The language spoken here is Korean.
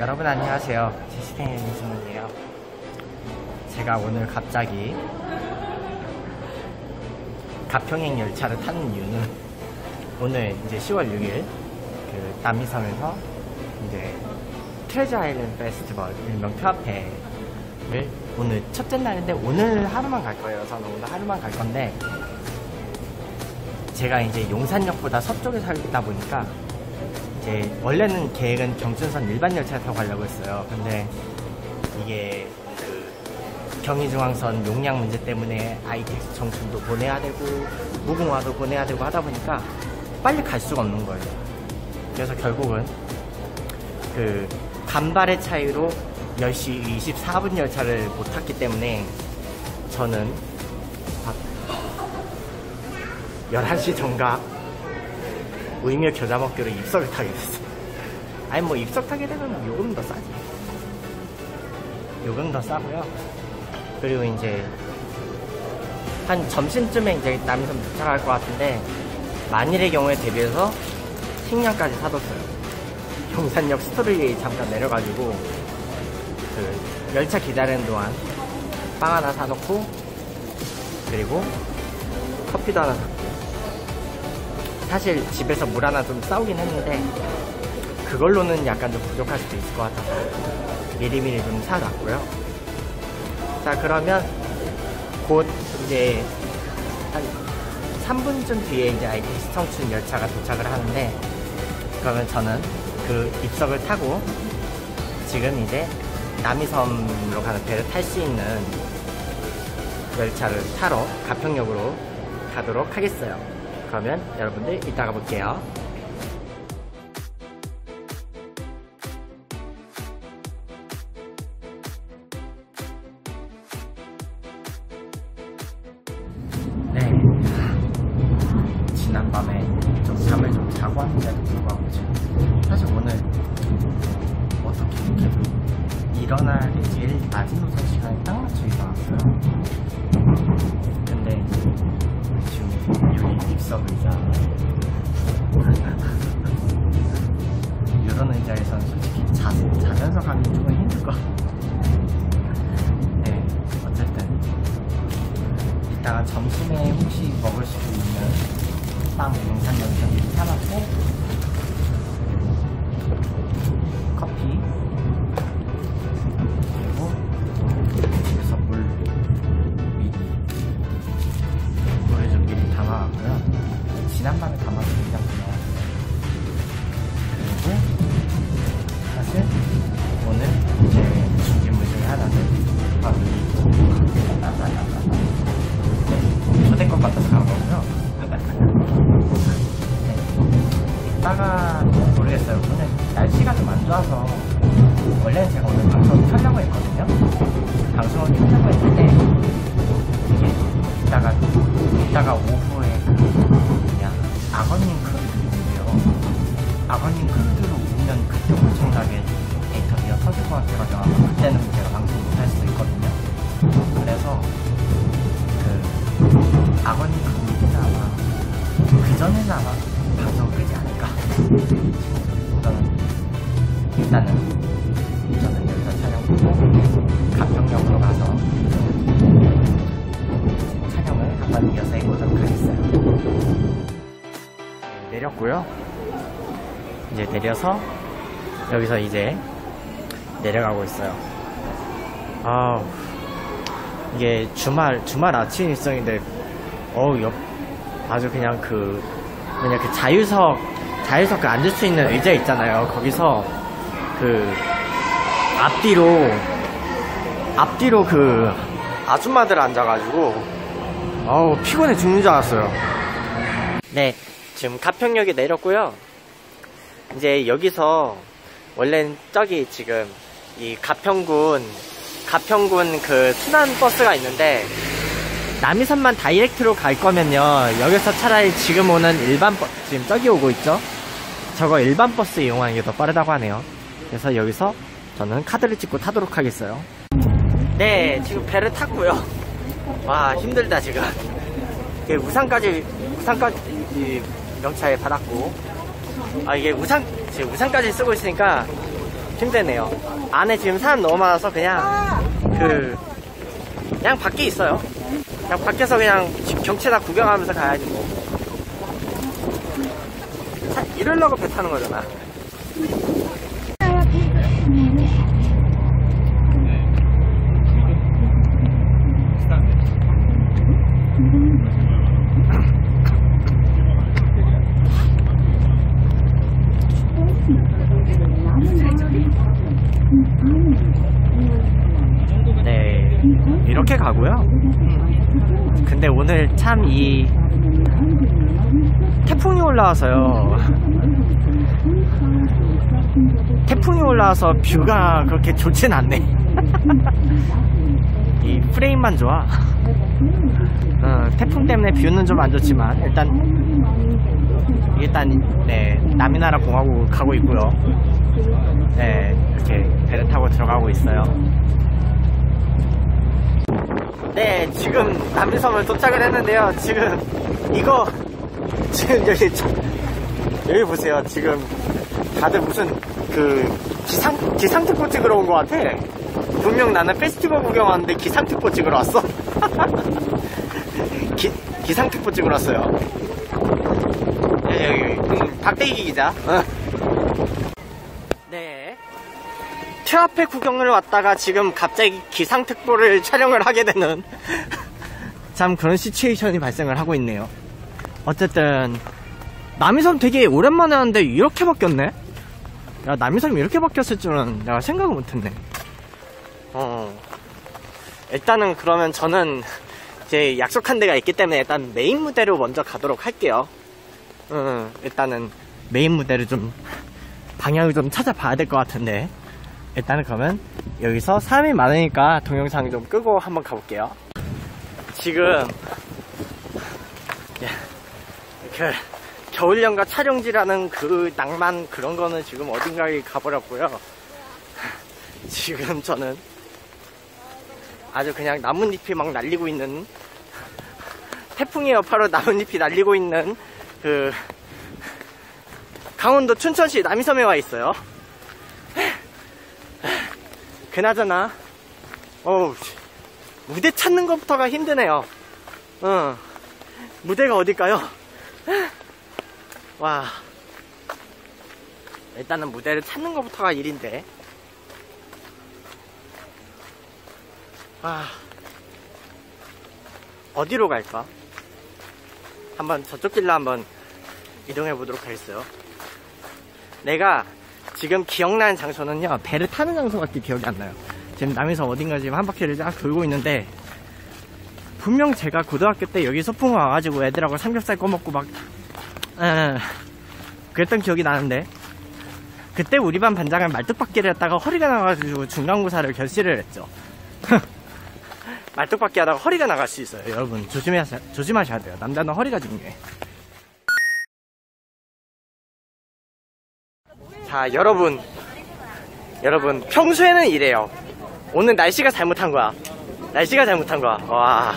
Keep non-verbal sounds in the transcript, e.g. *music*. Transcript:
여러분 안녕하세요. 제시탱의 민승훈이에요. 제가 오늘 갑자기 가평행 열차를 타는 이유는 *laughs* 오늘 이제 10월 6일 그 남이섬에서 이제 트레저 아일랜드 페스티벌 일명 트와페를 오늘 첫째 날인데 오늘 하루만 갈 거예요. 저는 오늘 하루만 갈 건데 제가 이제 용산역보다 서쪽에 살다 보니까 이제 원래는 계획은 경춘선 일반 열차 타고 가려고 했어요. 근데 이게 그 경의중앙선 용량 문제 때문에 ITX 청춘도 보내야 되고 무궁화도 보내야 되고 하다 보니까 빨리 갈 수가 없는 거예요. 그래서 결국은 그 간발의 차이로 10시 24분 열차를 못 탔기 때문에 저는 11시 정각 의묘 겨자 먹기로 입석을 타게 됐어. 아니 뭐 입석 타게 되면 요금 더 싸지. 요금 더 싸고요. 그리고 이제 한 점심쯤에 이제 남섬 도착할 것 같은데 만일의 경우에 대비해서 식량까지 사뒀어요. 용산역 스토리에 잠깐 내려가지고 그 열차 기다리는 동안 빵 하나 사놓고 그리고 커피도 하나 샀고 사실 집에서 물 하나 좀 싸우긴 했는데 그걸로는 약간 좀 부족할 수도 있을 것 같아서 미리미리 좀 사놨고요. 자 그러면 곧 이제 한 3분쯤 뒤에 이제 ITX 청춘 열차가 도착을 하는데 그러면 저는 그 입석을 타고 지금 이제 남이섬으로 가는 배를 탈 수 있는 열차를 타러 가평역으로 가도록 하겠어요. 그러면 여러분들 이따가 볼게요. 네. 지난밤에 좀 잠을 좀 자고 왔는데도 불구하고 사실 오늘 어떻게 이렇게 일어나기 제일 낮은 노선 시간에 딱 맞춰 일어났어요. 입석 의자 *laughs* 이런 의자에서는 솔직히 자, 자면서 가기 조금 힘들 것 같아요. 방송을 켜려고 했는데 이게 이따가 이따가 오후에 그 뭐냐 악어님 크루들이 온대요. 악어님 크루들로 오면 그때 엄청나게 데이터가 터질 것 아마 그때는 제가 방송 못할 수도 있거든요. 그래서 그 악어님 크루는 아마 그 전에는 아마 방송 끄지 않을까. 우선은 일단은 한번 이어서 해보도록 하겠어요. 내렸고요. 이제 내려서 여기서 이제 내려가고 있어요. 아 이게 주말 주말 아침 일정인데 어우 옆 아주 그냥 그 그냥 그 자유석 자유석 그 앉을 수 있는 의자 있잖아요. 거기서 그 앞뒤로 앞뒤로 그 아줌마들 앉아가지고 어우 피곤해 죽는 줄 알았어요. 네 지금 가평역에 내렸고요. 이제 여기서 원래는 저기 지금 이 가평군 가평군 그 순환 버스가 있는데 남이섬만 다이렉트로 갈 거면요. 여기서 차라리 지금 오는 일반 버스 지금 저기 오고 있죠? 저거 일반 버스 이용하는 게 더 빠르다고 하네요. 그래서 여기서 저는 카드를 찍고 타도록 하겠어요. 네 지금 배를 탔고요 와 힘들다 지금 우산까지 우산까지 명차에 받았고 아 이게 우산 지금 우산까지 쓰고 있으니까 힘드네요. 안에 지금 사람 너무 많아서 그냥 그 그냥 밖에 있어요. 그냥 밖에서 그냥 지- 경치나 구경하면서 가야지 뭐. 차- 이러려고 배 타는 거잖아. 이렇게 가고요. 근데 오늘 참 이 태풍이 올라와서요. 태풍이 올라와서 뷰가 그렇게 좋진 않네. *laughs* 이 프레임만 좋아. 어, 태풍 때문에 뷰는 좀 안 좋지만 일단 일단 네 남이나라 공화국 가고 있고요. 네 이렇게 배를 타고 들어가고 있어요. 네, 지금 남이섬을 도착을 했는데요. 지금 이거 지금 여기 저- 여기 보세요. 지금 다들 무슨 그 기상 기상특보 찍으러 온 것 같아. 분명 나는 페스티벌 구경 왔는데 기상특보 찍으러 왔어. *laughs* 기, 기상특보 찍으러 왔어요. 네, 여기, 여기 음, 박대기 기자. 어. 네. 트아페 구경을 왔다가 지금 갑자기 기상특보를 *laughs* 촬영을 하게 되는 *laughs* 참 그런 시츄에이션이 발생을 하고 있네요. 어쨌든 남이섬 되게 오랜만에 하는데 이렇게 바뀌었네? 야 남이섬이 이렇게 바뀌었을 줄은 내가 생각을 못했네. 어 일단은 그러면 저는 이제 약속한 데가 있기 때문에 일단 메인 무대로 먼저 가도록 할게요. 음, 일단은 메인 무대를 좀 방향을 좀 찾아봐야 될 것 같은데 일단은 그러면 여기서 사람이 많으니까 동영상 좀 끄고 한번 가볼게요. 지금 야, 그 겨울연가 촬영지라는 그 낭만 그런 거는 지금 어딘가에 가버렸고요. 지금 저는 아주 그냥 나뭇잎이 막 날리고 있는 태풍의 여파로 나뭇잎이 날리고 있는 그 강원도 춘천시 남이섬에 와 있어요. 그나저나, 어우, 씨. 무대 찾는 것부터가 힘드네요. 어, 무대가 어딜까요? 와, 일단은 무대를 찾는 것부터가 일인데. 아, 어디로 갈까? 한번 저쪽 길로 한번 이동해 보도록 하겠어요. 내가 지금 기억나는 장소는요 배를 타는 장소밖에 기억이 안 나요. 지금 남에서 어딘가 지금 한 바퀴를 쫙 돌고 있는데 분명 제가 고등학교 때 여기 소풍 와가지고 애들하고 삼겹살 꺼먹고 막 에, 그랬던 기억이 나는데 그때 우리 반 반장은 말뚝박기를 했다가 허리가 나가지고 중간고사를 결실을 했죠. *laughs* 말뚝박기 하다가 허리가 나갈 수 있어요 여러분. 조심하셔, 조심하셔야 돼요. 남자는 허리가 중요해 자, 여러분. 여러분, 평소에는 이래요. 오늘 날씨가 잘못한 거야. 날씨가 잘못한 거야. 와.